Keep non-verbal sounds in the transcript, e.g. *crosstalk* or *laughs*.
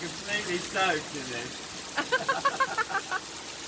completely soaked in this. *laughs*